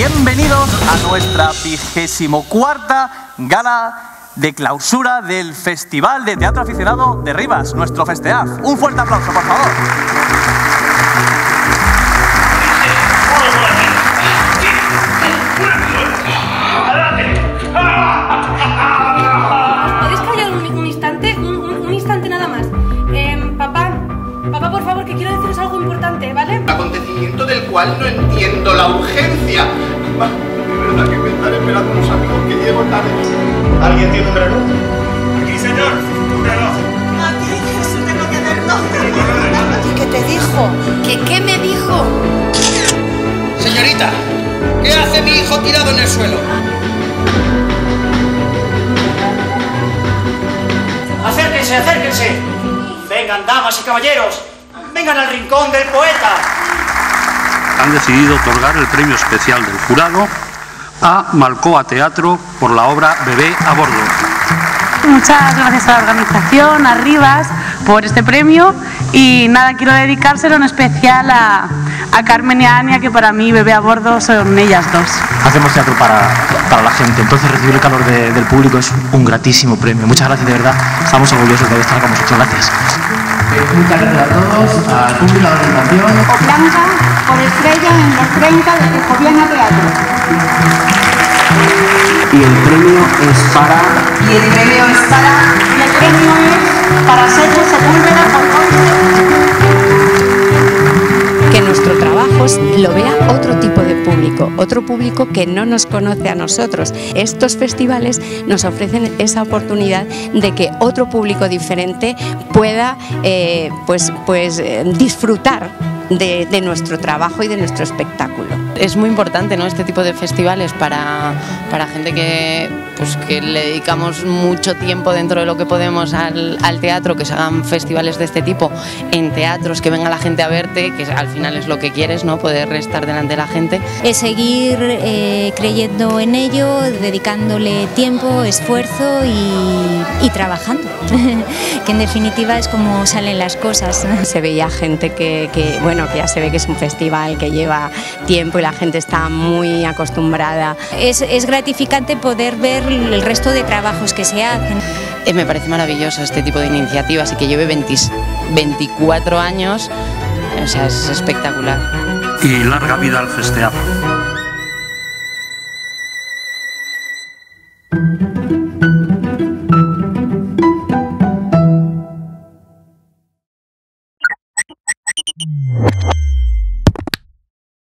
Bienvenidos a nuestra vigésimo cuarta gala de clausura del Festival de Teatro Aficionado de Rivas, nuestro Festeaf. Un fuerte aplauso, por favor. ¿Podéis callar un, un instante? Un, un- un instante nada más. Em, papá, papá, por favor, que quiero deciros algo importante, ¿vale? acontecimiento del cual no entiendo la urgencia. De verdad que me estaré esperando unos amigos que llego tarde. ¿Alguien tiene un reloj? Aquí, señor, un reloj. ¿Y qué te dijo? ¿Qué qué me dijo? Señorita, ¿qué hace mi hijo tirado en el suelo? Acérquense, acérquense. Vengan, damas y caballeros. Vengan al rincón del poeta. Han decidido otorgar el premio especial del jurado a Malcoa Teatro por la obra Bebé a bordo. Muchas gracias a la organización, a Rivas, por este premio y nada, quiero dedicárselo en especial a, a Carmen y a Ania, que para mí bebé a bordo son ellas dos. hacemos teatro para, para la gente. Entonces recibir el calor de- del público es un gratísimo premio. Muchas gracias de verdad. Estamos orgullosos de estar con vosotros. Gracias. Muchas gracias a todos, al público, a la organización. Blanca por estrella en los 30 de Joviana Teatro. Y el premio es para... Y el premio es para... Y el premio es para Sergio Sepúlveda trabajo lo vea otro tipo de público, otro público que no nos conoce a nosotros. Estos festivales nos ofrecen esa oportunidad de que otro público diferente pueda eh, pues, pues, eh, disfrutar de, de nuestro trabajo y de nuestro espectáculo. Es muy importante ¿no? este tipo de festivales para, para gente que, pues, que le dedicamos mucho tiempo dentro de lo que podemos al, al teatro, que se hagan festivales de este tipo en teatros, que venga la gente a verte, que al final es lo que quieres, ¿no? poder estar delante de la gente. es seguir eh, creyendo en ello, dedicándole tiempo, esfuerzo y, y trabajando, que en definitiva es como salen las cosas. Se veía gente que, que, bueno, que ya se ve que es un festival que lleva tiempo y la gente está muy acostumbrada. Es, es gratificante poder ver el resto de trabajos que se hacen. Eh, me parece maravilloso este tipo de iniciativas y que lleve 20 24 años, o sea, es espectacular. Y larga vida al Festeap.